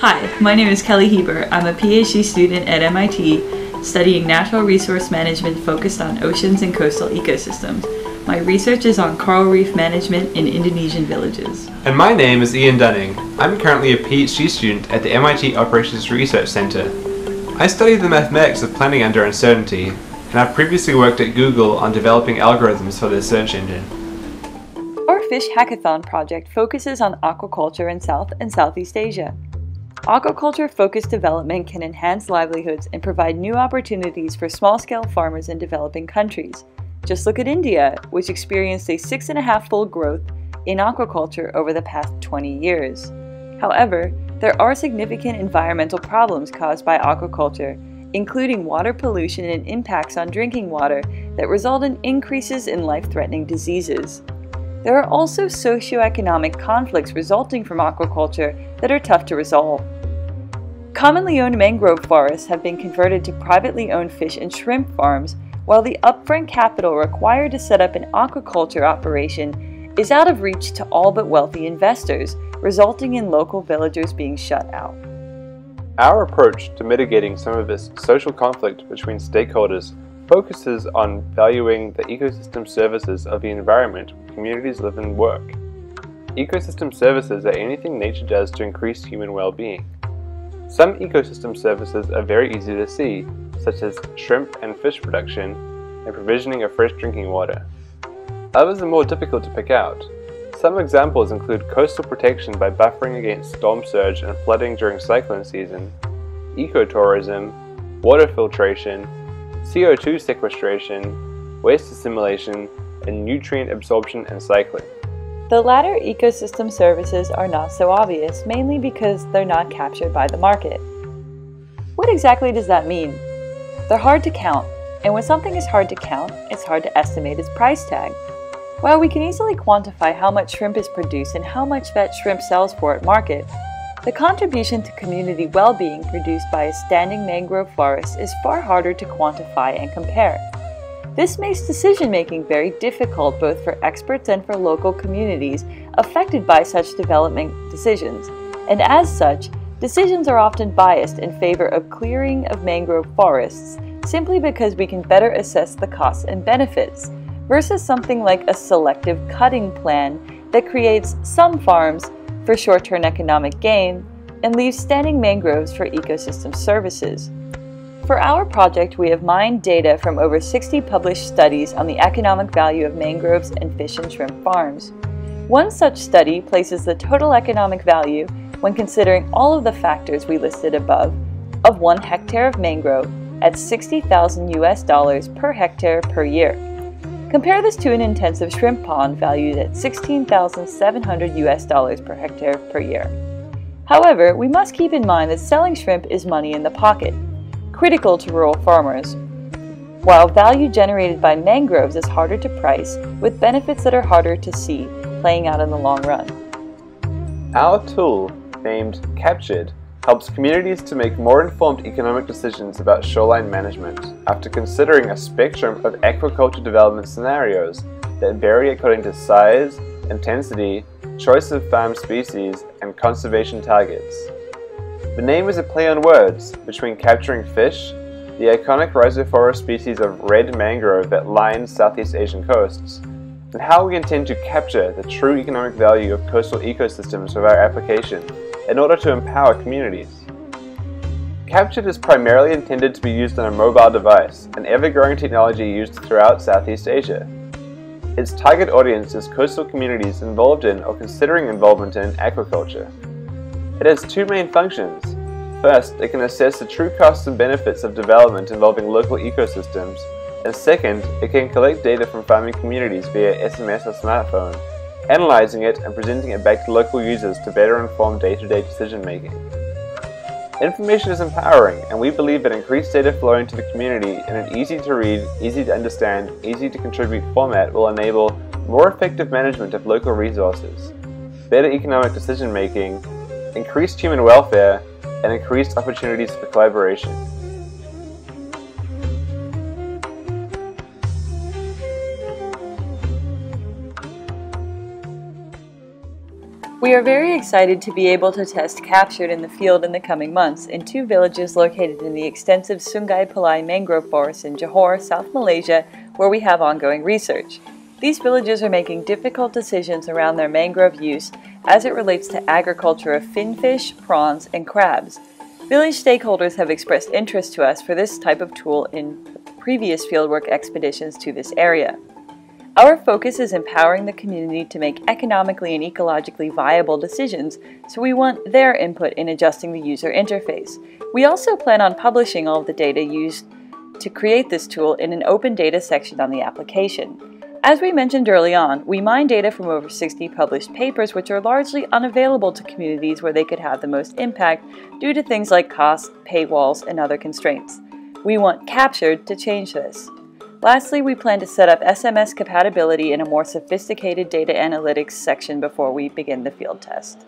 Hi, my name is Kelly Heber. I'm a PhD student at MIT studying natural resource management focused on oceans and coastal ecosystems. My research is on coral reef management in Indonesian villages. And my name is Iain Dunning. I'm currently a PhD student at the MIT Operations Research Center. I study the mathematics of planning under uncertainty, and I've previously worked at Google on developing algorithms for their search engine. Our Fish Hackathon project focuses on aquaculture in South and Southeast Asia. Aquaculture-focused development can enhance livelihoods and provide new opportunities for small-scale farmers in developing countries. Just look at India, which experienced a six and a half fold growth in aquaculture over the past 20 years. However, there are significant environmental problems caused by aquaculture, including water pollution and impacts on drinking water that result in increases in life-threatening diseases. There are also socioeconomic conflicts resulting from aquaculture that are tough to resolve. Commonly owned mangrove forests have been converted to privately owned fish and shrimp farms, while the upfront capital required to set up an aquaculture operation is out of reach to all but wealthy investors, resulting in local villagers being shut out. Our approach to mitigating some of this social conflict between stakeholders focuses on valuing the ecosystem services of the environment where communities live and work. Ecosystem services are anything nature does to increase human well-being. Some ecosystem services are very easy to see, such as shrimp and fish production and provisioning of fresh drinking water. Others are more difficult to pick out. Some examples include coastal protection by buffering against storm surge and flooding during cyclone season, ecotourism, water filtration, CO2 sequestration, waste assimilation, and nutrient absorption and cycling. The latter ecosystem services are not so obvious, mainly because they're not captured by the market. What exactly does that mean? They're hard to count, and when something is hard to count, it's hard to estimate its price tag. While we can easily quantify how much shrimp is produced and how much that shrimp sells for at market, the contribution to community well-being produced by a standing mangrove forest is far harder to quantify and compare. This makes decision-making very difficult both for experts and for local communities affected by such development decisions, and as such, decisions are often biased in favor of clearing of mangrove forests simply because we can better assess the costs and benefits, versus something like a selective cutting plan that creates some farms for short-term economic gain and leaves standing mangroves for ecosystem services. For our project, we have mined data from over 60 published studies on the economic value of mangroves and fish and shrimp farms. One such study places the total economic value, when considering all of the factors we listed above, of one hectare of mangrove at 60,000 US dollars per hectare per year. Compare this to an intensive shrimp pond valued at 16,700 US dollars per hectare per year. However, we must keep in mind that selling shrimp is money in the pocket, critical to rural farmers, while value generated by mangroves is harder to price, with benefits that are harder to see playing out in the long run. Our tool, named Captured, helps communities to make more informed economic decisions about shoreline management after considering a spectrum of aquaculture development scenarios that vary according to size, intensity, choice of farm species, and conservation targets. The name is a play on words between capturing fish, the iconic rhizophora species of red mangrove that lines Southeast Asian coasts, and how we intend to capture the true economic value of coastal ecosystems with our application in order to empower communities. Captured is primarily intended to be used on a mobile device, an ever-growing technology used throughout Southeast Asia. Its target audience is coastal communities involved in or considering involvement in aquaculture. It has two main functions. First, it can assess the true costs and benefits of development involving local ecosystems, and second, it can collect data from farming communities via SMS or smartphone analyzing it and presenting it back to local users to better inform day-to-day -day decision making. Information is empowering, and we believe that increased data flowing to the community in an easy to read, easy to understand, easy to contribute format will enable more effective management of local resources, better economic decision making, increased human welfare, and increased opportunities for collaboration. We are very excited to be able to test captured in the field in the coming months in two villages located in the extensive Sungai Pulai mangrove forest in Johor, South Malaysia, where we have ongoing research. These villages are making difficult decisions around their mangrove use as it relates to agriculture of finfish, prawns, and crabs. Village stakeholders have expressed interest to us for this type of tool in previous fieldwork expeditions to this area. Our focus is empowering the community to make economically and ecologically viable decisions, so we want their input in adjusting the user interface. We also plan on publishing all of the data used to create this tool in an open data section on the application. As we mentioned early on, we mine data from over 60 published papers which are largely unavailable to communities where they could have the most impact due to things like cost, paywalls, and other constraints. We want Captured to change this. Lastly, we plan to set up SMS compatibility in a more sophisticated data analytics section before we begin the field test.